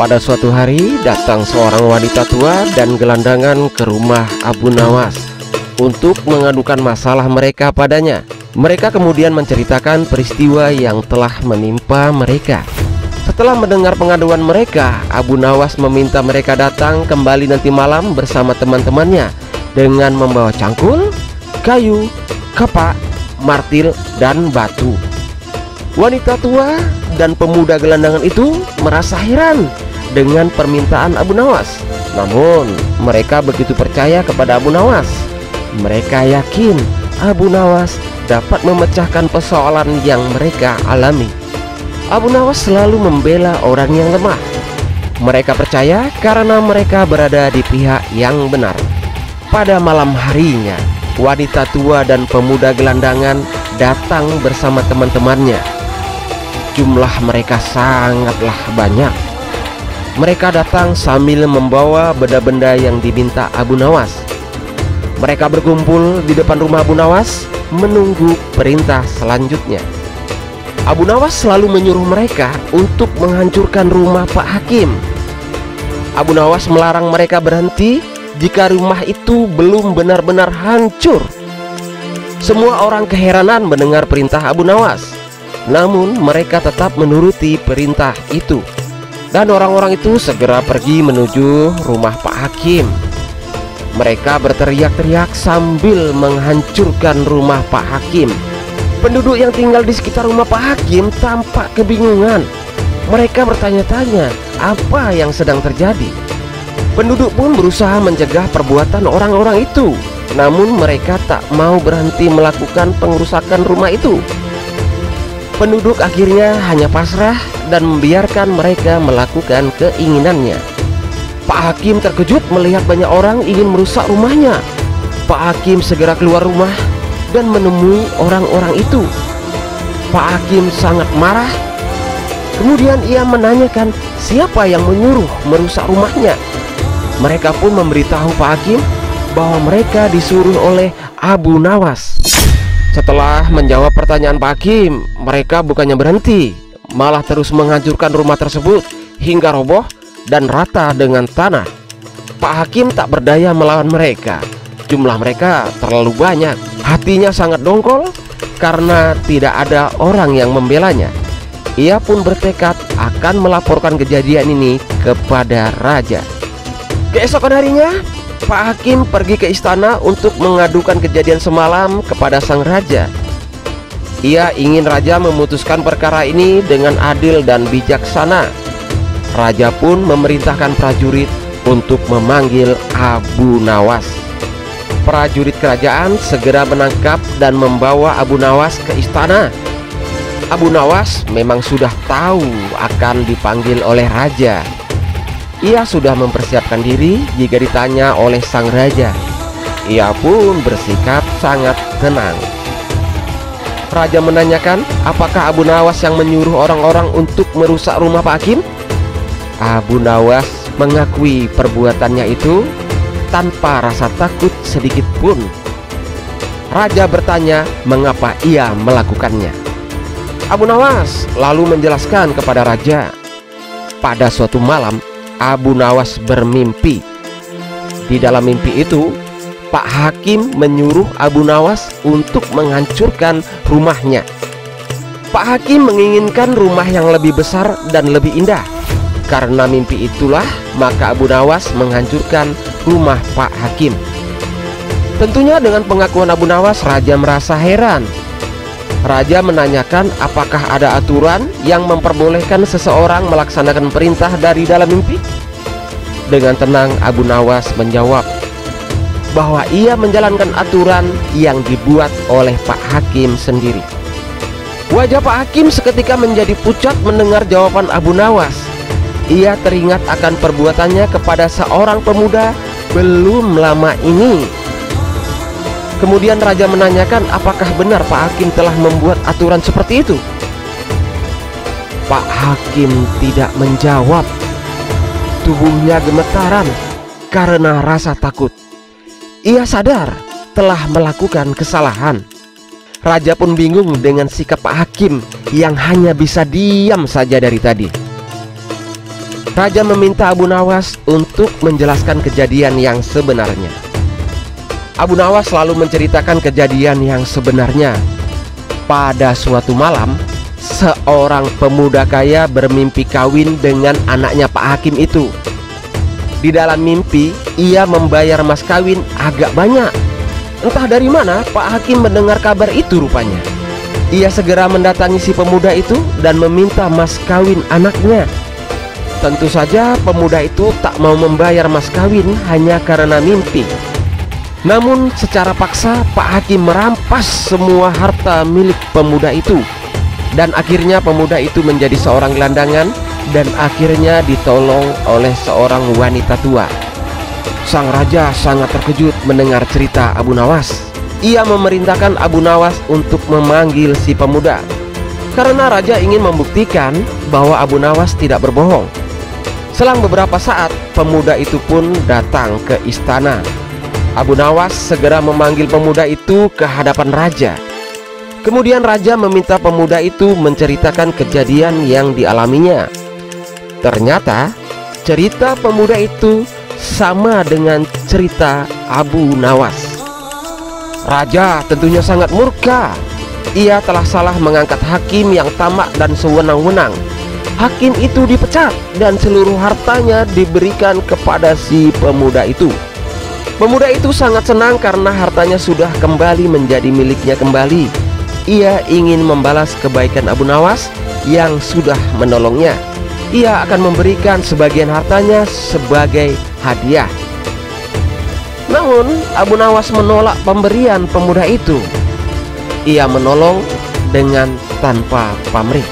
Pada suatu hari datang seorang wanita tua dan gelandangan ke rumah Abu Nawas untuk mengadukan masalah mereka padanya. Mereka kemudian menceritakan peristiwa yang telah menimpa mereka. Setelah mendengar pengaduan mereka, Abu Nawas meminta mereka datang kembali nanti malam bersama teman-temannya dengan membawa cangkul, kayu, kapak, martil, dan batu. Wanita tua dan pemuda gelandangan itu merasa heran dengan permintaan Abu Nawas. Namun, mereka begitu percaya kepada Abu Nawas. Mereka yakin Abu Nawas dapat memecahkan persoalan yang mereka alami. Abu Nawas selalu membela orang yang lemah. Mereka percaya karena mereka berada di pihak yang benar. Pada malam harinya, wanita tua dan pemuda gelandangan datang bersama teman-temannya. Jumlah mereka sangatlah banyak. Mereka datang sambil membawa benda-benda yang diminta Abu Nawas. Mereka berkumpul di depan rumah Abu Nawas menunggu perintah selanjutnya. Abu Nawas selalu menyuruh mereka untuk menghancurkan rumah Pak Hakim. Abu Nawas melarang mereka berhenti jika rumah itu belum benar-benar hancur. Semua orang keheranan mendengar perintah Abu Nawas, namun mereka tetap menuruti perintah itu. Dan orang-orang itu segera pergi menuju rumah Pak Hakim. Mereka berteriak-teriak sambil menghancurkan rumah Pak Hakim. Penduduk yang tinggal di sekitar rumah Pak Hakim tampak kebingungan. Mereka bertanya-tanya apa yang sedang terjadi. Penduduk pun berusaha mencegah perbuatan orang-orang itu, namun mereka tak mau berhenti melakukan pengerusakan rumah itu. Penduduk akhirnya hanya pasrah dan membiarkan mereka melakukan keinginannya. Pak Hakim terkejut melihat banyak orang ingin merusak rumahnya. Pak Hakim segera keluar rumah dan menemui orang-orang itu. Pak Hakim sangat marah. Kemudian ia menanyakan siapa yang menyuruh merusak rumahnya. Mereka pun memberitahu Pak Hakim bahwa mereka disuruh oleh Abu Nawas. Setelah menjawab pertanyaan Pak Hakim, mereka bukannya berhenti, malah terus menghancurkan rumah tersebut hingga roboh dan rata dengan tanah. Pak Hakim tak berdaya melawan mereka. Jumlah mereka terlalu banyak. Hatinya sangat dongkol karena tidak ada orang yang membelanya. Ia pun bertekad akan melaporkan kejadian ini kepada raja. Keesokan harinya, Pak Hakim pergi ke istana untuk mengadukan kejadian semalam kepada sang raja. Ia ingin raja memutuskan perkara ini dengan adil dan bijaksana. Raja pun memerintahkan prajurit untuk memanggil Abu Nawas. Prajurit kerajaan segera menangkap dan membawa Abu Nawas ke istana. Abu Nawas memang sudah tahu akan dipanggil oleh raja. Ia sudah mempersiapkan diri jika ditanya oleh sang raja. Ia pun bersikap sangat tenang. Raja menanyakan, apakah Abu Nawas yang menyuruh orang-orang untuk merusak rumah Pak Hakim? Abu Nawas mengakui perbuatannya itu tanpa rasa takut sedikit pun. Raja bertanya mengapa ia melakukannya. Abu Nawas lalu menjelaskan kepada raja, pada suatu malam Abu Nawas bermimpi. Di dalam mimpi itu, Pak Hakim menyuruh Abu Nawas untuk menghancurkan rumahnya. Pak Hakim menginginkan rumah yang lebih besar dan lebih indah. Karena mimpi itulah, maka Abu Nawas menghancurkan rumah Pak Hakim. Tentunya dengan pengakuan Abu Nawas, raja merasa heran. Raja menanyakan apakah ada aturan yang memperbolehkan seseorang melaksanakan perintah dari dalam mimpi? Dengan tenang Abu Nawas menjawab bahwa ia menjalankan aturan yang dibuat oleh Pak Hakim sendiri. Wajah Pak Hakim seketika menjadi pucat mendengar jawaban Abu Nawas. Ia teringat akan perbuatannya kepada seorang pemuda belum lama ini Kemudian raja menanyakan apakah benar Pak Hakim telah membuat aturan seperti itu. Pak Hakim tidak menjawab. Tubuhnya gemetaran karena rasa takut. Ia sadar telah melakukan kesalahan. Raja pun bingung dengan sikap Pak Hakim yang hanya bisa diam saja dari tadi. Raja meminta Abu Nawas untuk menjelaskan kejadian yang sebenarnya. Abu Nawas selalu menceritakan kejadian yang sebenarnya. Pada suatu malam, seorang pemuda kaya bermimpi kawin dengan anaknya Pak Hakim itu. Di dalam mimpi, ia membayar mas kawin agak banyak. Entah dari mana Pak Hakim mendengar kabar itu rupanya. Ia segera mendatangi si pemuda itu dan meminta mas kawin anaknya. Tentu saja pemuda itu tak mau membayar mas kawin hanya karena mimpi. Namun secara paksa Pak Hakim merampas semua harta milik pemuda itu. Dan akhirnya pemuda itu menjadi seorang gelandangan Dan akhirnya ditolong oleh seorang wanita tua. Sang raja sangat terkejut mendengar cerita Abu Nawas. Ia memerintahkan Abu Nawas untuk memanggil si pemuda. Karena raja ingin membuktikan bahwa Abu Nawas tidak berbohong. Selang beberapa saat, pemuda itu pun datang ke istana. Abu Nawas segera memanggil pemuda itu ke hadapan raja. Kemudian raja meminta pemuda itu menceritakan kejadian yang dialaminya. Ternyata cerita pemuda itu sama dengan cerita Abu Nawas. Raja tentunya sangat murka. Ia telah salah mengangkat hakim yang tamak dan sewenang-wenang hakim itu dipecat dan seluruh hartanya diberikan kepada si pemuda itu. Pemuda itu sangat senang karena hartanya sudah kembali menjadi miliknya kembali. Ia ingin membalas kebaikan Abu Nawas yang sudah menolongnya. Ia akan memberikan sebagian hartanya sebagai hadiah. Namun Abu Nawas menolak pemberian pemuda itu. Ia menolong dengan tanpa pamrih.